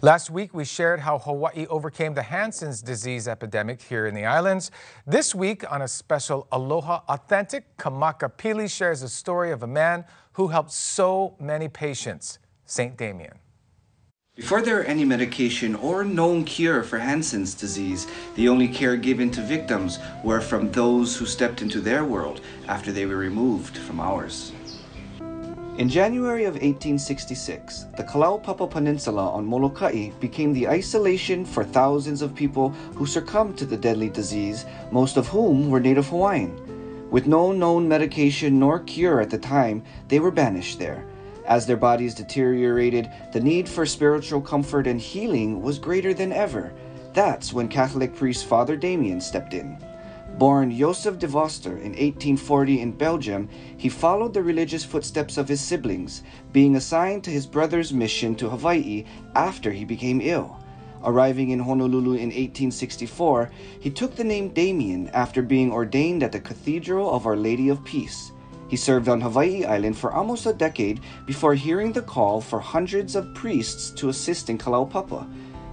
Last week, we shared how Hawaii overcame the Hansen's disease epidemic here in the islands. This week, on a special Aloha Authentic, Kamaka Pili shares a story of a man who helped so many patients, St. Damien. Before there were any medication or known cure for Hansen's disease, the only care given to victims were from those who stepped into their world after they were removed from ours. In January of 1866, the Kalaupapa Peninsula on Molokai became the isolation for thousands of people who succumbed to the deadly disease, most of whom were Native Hawaiian. With no known medication nor cure at the time, they were banished there. As their bodies deteriorated, the need for spiritual comfort and healing was greater than ever. That's when Catholic priest Father Damien stepped in. Born Joseph de Veuster in 1840 in Belgium, he followed the religious footsteps of his siblings, being assigned to his brother's mission to Hawaii after he became ill. Arriving in Honolulu in 1864, he took the name Damien after being ordained at the Cathedral of Our Lady of Peace. He served on Hawaii Island for almost a decade before hearing the call for hundreds of priests to assist in Kalaupapa.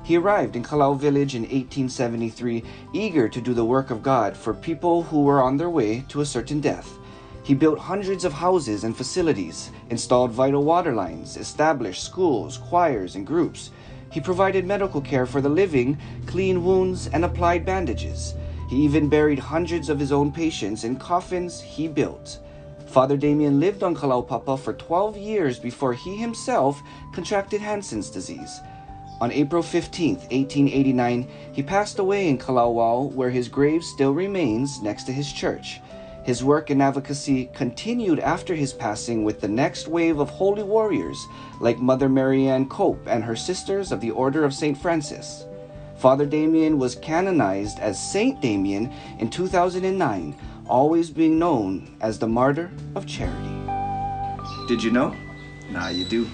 He arrived in Kalawao village in 1873, eager to do the work of God for people who were on their way to a certain death. He built hundreds of houses and facilities, installed vital water lines, established schools, choirs, and groups. He provided medical care for the living, cleaned wounds, and applied bandages. He even buried hundreds of his own patients in coffins he built. Father Damien lived on Kalaupapa for 12 years before he himself contracted Hansen's disease. On April 15, 1889, he passed away in Kalawao, where his grave still remains next to his church. His work and advocacy continued after his passing with the next wave of holy warriors like Mother Marianne Cope and her sisters of the Order of St. Francis. Father Damien was canonized as Saint Damien in 2009, always being known as the Martyr of Charity. Did you know? Now you do.